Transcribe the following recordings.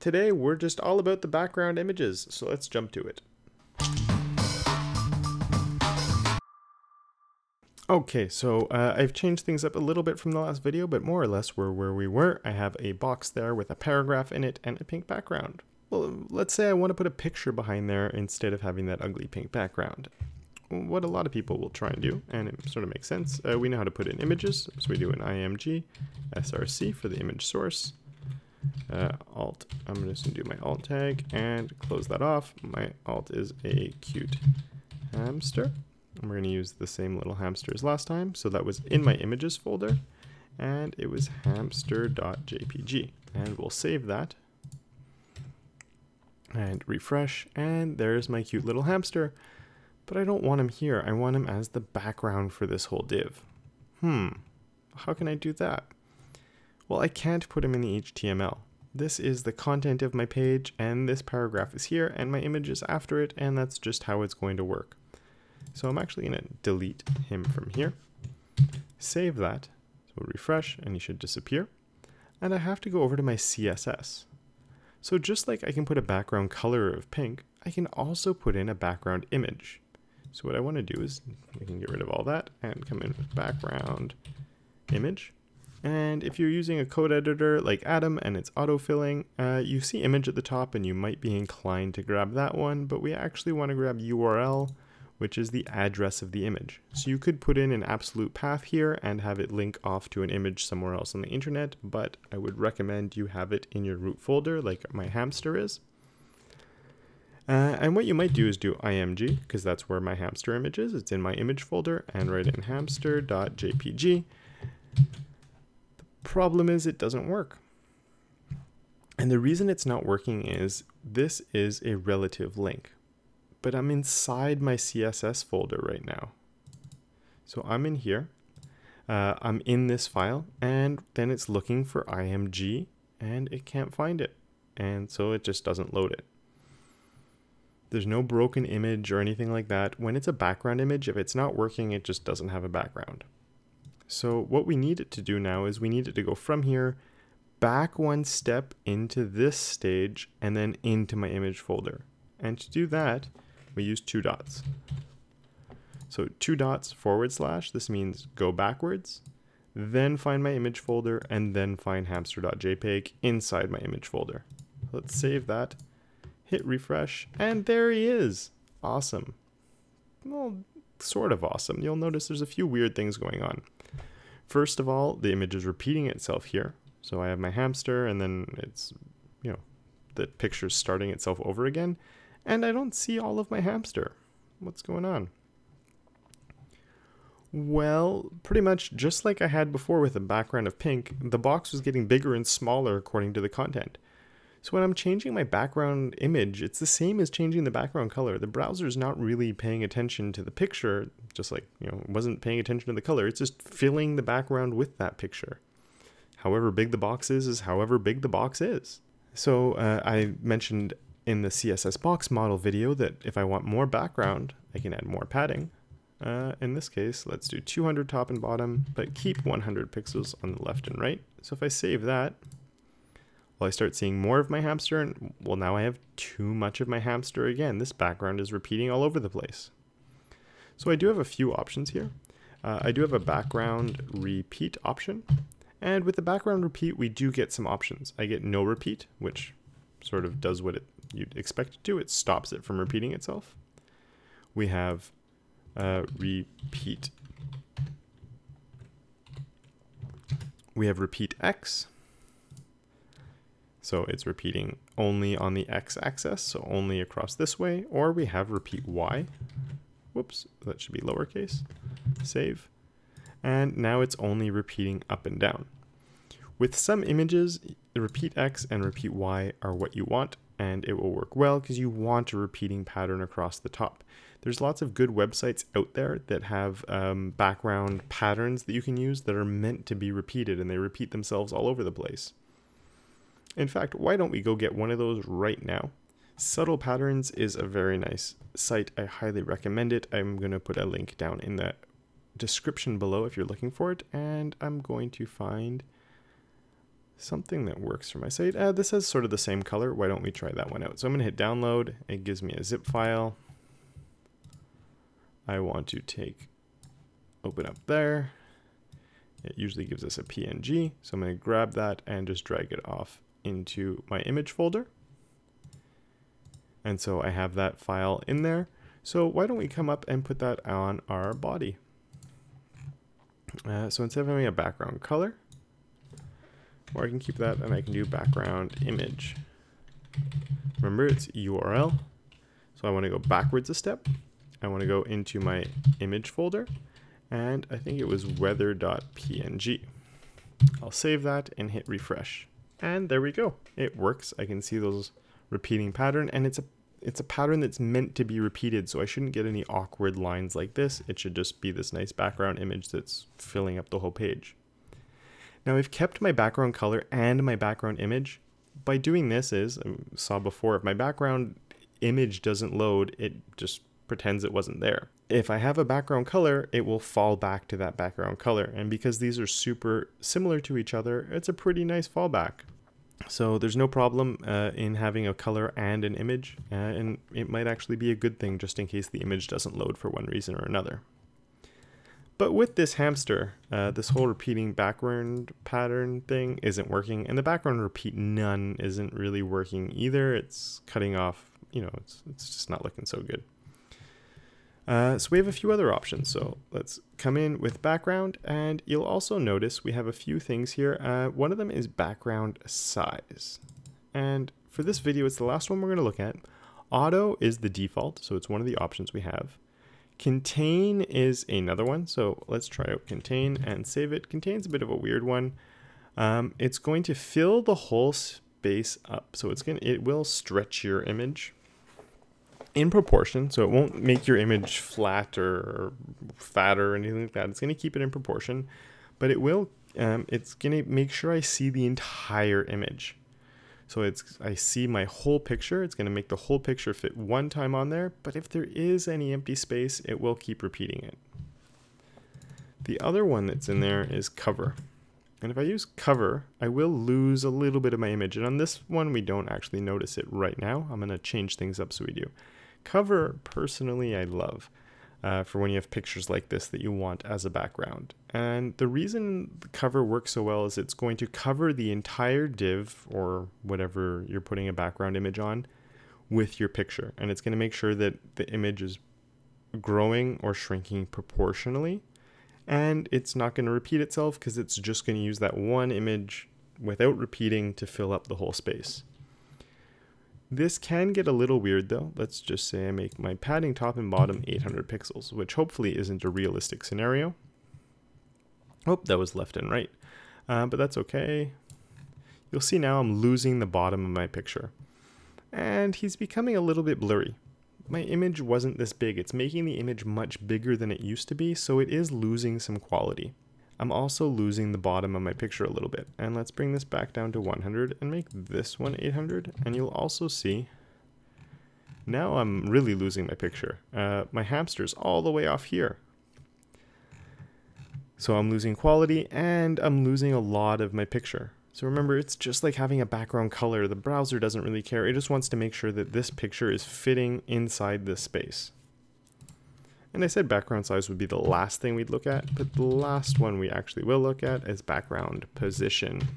Today we're just all about the background images, so let's jump to it. Okay, so uh, I've changed things up a little bit from the last video, but more or less we're where we were. I have a box there with a paragraph in it and a pink background. Well, let's say I want to put a picture behind there instead of having that ugly pink background. What a lot of people will try and do, and it sort of makes sense. Uh, we know how to put in images, so we do an IMG SRC for the image source. Uh, alt, I'm just to do my alt tag and close that off. My alt is a cute hamster. And we're going to use the same little hamster as last time. So that was in my images folder and it was hamster.jpg. And we'll save that and refresh. And there's my cute little hamster. But I don't want him here. I want him as the background for this whole div. Hmm, how can I do that? Well, I can't put him in the HTML. This is the content of my page and this paragraph is here and my image is after it and that's just how it's going to work. So I'm actually going to delete him from here, save that, so refresh and he should disappear. And I have to go over to my CSS. So just like I can put a background color of pink, I can also put in a background image. So what I want to do is we can get rid of all that and come in with background image. And if you're using a code editor like Atom and it's autofilling, uh, you see image at the top and you might be inclined to grab that one, but we actually want to grab URL which is the address of the image. So you could put in an absolute path here and have it link off to an image somewhere else on the internet, but I would recommend you have it in your root folder like my hamster is. Uh, and what you might do is do img, because that's where my hamster image is. It's in my image folder, and write in hamster.jpg. Problem is it doesn't work. And the reason it's not working is this is a relative link but I'm inside my CSS folder right now. So I'm in here, uh, I'm in this file, and then it's looking for IMG, and it can't find it. And so it just doesn't load it. There's no broken image or anything like that. When it's a background image, if it's not working, it just doesn't have a background. So what we need it to do now is we need it to go from here back one step into this stage and then into my image folder. And to do that, we use two dots. So two dots forward slash, this means go backwards, then find my image folder, and then find hamster.jpg inside my image folder. Let's save that, hit refresh, and there he is. Awesome. Well, sort of awesome. You'll notice there's a few weird things going on. First of all, the image is repeating itself here. So I have my hamster, and then it's, you know, the picture's starting itself over again and I don't see all of my hamster. What's going on? Well, pretty much just like I had before with a background of pink, the box was getting bigger and smaller according to the content. So when I'm changing my background image, it's the same as changing the background color. The browser is not really paying attention to the picture, just like, you know, wasn't paying attention to the color. It's just filling the background with that picture. However big the box is, is however big the box is. So uh, I mentioned in the CSS box model video that if I want more background, I can add more padding. Uh, in this case, let's do 200 top and bottom, but keep 100 pixels on the left and right. So if I save that, well, I start seeing more of my hamster, and well, now I have too much of my hamster again. This background is repeating all over the place. So I do have a few options here. Uh, I do have a background repeat option, and with the background repeat, we do get some options. I get no repeat, which sort of does what it you'd expect it to. Do, it stops it from repeating itself. We have uh, repeat. We have repeat x. So it's repeating only on the x-axis, so only across this way, or we have repeat y. Whoops, that should be lowercase. Save. And now it's only repeating up and down. With some images, repeat x and repeat y are what you want, and it will work well because you want a repeating pattern across the top. There's lots of good websites out there that have um, background patterns that you can use that are meant to be repeated and they repeat themselves all over the place. In fact, why don't we go get one of those right now? Subtle Patterns is a very nice site. I highly recommend it. I'm going to put a link down in the description below if you're looking for it. And I'm going to find something that works for my site. Uh, this has sort of the same color. Why don't we try that one out? So I'm going to hit download. It gives me a zip file. I want to take, open up there. It usually gives us a PNG. So I'm going to grab that and just drag it off into my image folder. And so I have that file in there. So why don't we come up and put that on our body? Uh, so instead of having a background color, or I can keep that and I can do background image. Remember it's URL. So I want to go backwards a step. I want to go into my image folder and I think it was weather.png. I'll save that and hit refresh. And there we go. It works. I can see those repeating pattern and it's a it's a pattern that's meant to be repeated so I shouldn't get any awkward lines like this. It should just be this nice background image that's filling up the whole page. Now I've kept my background color and my background image. By doing this is, I saw before, if my background image doesn't load, it just pretends it wasn't there. If I have a background color, it will fall back to that background color. And because these are super similar to each other, it's a pretty nice fallback. So there's no problem uh, in having a color and an image, uh, and it might actually be a good thing just in case the image doesn't load for one reason or another. But with this hamster, uh, this whole repeating background pattern thing isn't working, and the background repeat none isn't really working either. It's cutting off, you know, it's, it's just not looking so good. Uh, so we have a few other options. So let's come in with background, and you'll also notice we have a few things here. Uh, one of them is background size. And for this video, it's the last one we're going to look at. Auto is the default, so it's one of the options we have. Contain is another one. So let's try out contain and save it. Contain's a bit of a weird one. Um, it's going to fill the whole space up. So it's going to, it will stretch your image in proportion. So it won't make your image flat or fatter or anything like that. It's going to keep it in proportion, but it will, um, it's going to make sure I see the entire image. So it's I see my whole picture. It's going to make the whole picture fit one time on there, but if there is any empty space, it will keep repeating it. The other one that's in there is cover. And if I use cover, I will lose a little bit of my image. And on this one, we don't actually notice it right now. I'm going to change things up so we do. Cover, personally, I love uh, for when you have pictures like this that you want as a background. And the reason the cover works so well is it's going to cover the entire div or whatever you're putting a background image on with your picture. And it's going to make sure that the image is growing or shrinking proportionally. And it's not going to repeat itself because it's just going to use that one image without repeating to fill up the whole space. This can get a little weird though. Let's just say I make my padding top and bottom 800 pixels, which hopefully isn't a realistic scenario. Oh, that was left and right, uh, but that's okay. You'll see now I'm losing the bottom of my picture. And he's becoming a little bit blurry. My image wasn't this big. It's making the image much bigger than it used to be, so it is losing some quality. I'm also losing the bottom of my picture a little bit. And let's bring this back down to 100 and make this one 800. And you'll also see, now I'm really losing my picture. Uh, my hamster's all the way off here. So I'm losing quality and I'm losing a lot of my picture. So remember, it's just like having a background color. The browser doesn't really care. It just wants to make sure that this picture is fitting inside this space. And I said background size would be the last thing we'd look at, but the last one we actually will look at is background position.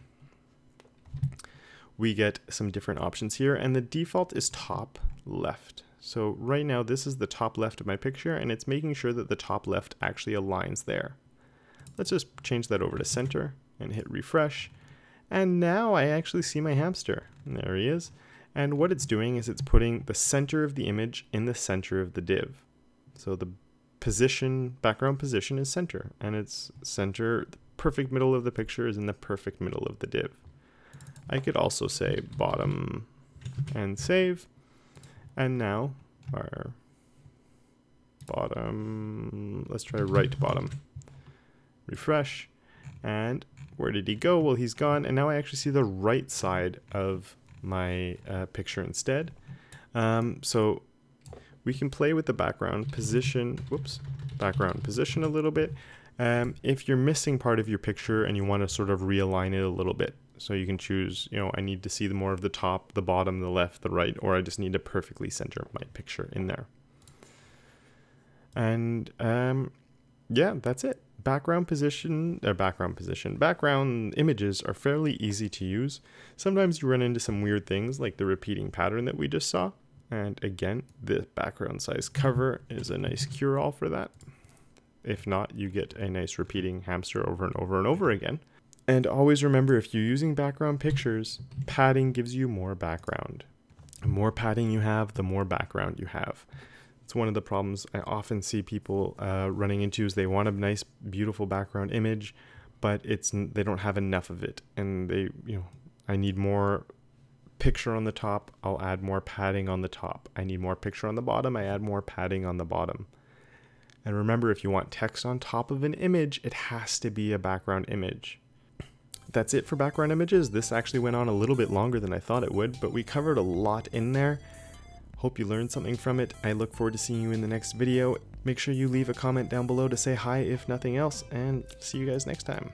We get some different options here, and the default is top left. So right now, this is the top left of my picture, and it's making sure that the top left actually aligns there. Let's just change that over to center and hit refresh. And now I actually see my hamster. There he is. And what it's doing is it's putting the center of the image in the center of the div. So the position, background position is center, and it's center, the perfect middle of the picture is in the perfect middle of the div. I could also say bottom and save, and now our bottom, let's try right bottom, refresh, and where did he go? Well, he's gone, and now I actually see the right side of my uh, picture instead. Um, so we can play with the background position, whoops, background position a little bit. Um, if you're missing part of your picture and you want to sort of realign it a little bit. So you can choose, you know, I need to see the more of the top, the bottom, the left, the right, or I just need to perfectly center my picture in there. And um, yeah, that's it. Background position, or uh, background position, background images are fairly easy to use. Sometimes you run into some weird things like the repeating pattern that we just saw. And again, the background size cover is a nice cure-all for that. If not, you get a nice repeating hamster over and over and over again. And always remember, if you're using background pictures, padding gives you more background. The more padding you have, the more background you have. It's one of the problems I often see people uh, running into is they want a nice, beautiful background image, but it's they don't have enough of it, and they you know I need more picture on the top. I'll add more padding on the top. I need more picture on the bottom. I add more padding on the bottom. And remember, if you want text on top of an image, it has to be a background image. That's it for background images. This actually went on a little bit longer than I thought it would, but we covered a lot in there. Hope you learned something from it. I look forward to seeing you in the next video. Make sure you leave a comment down below to say hi if nothing else, and see you guys next time.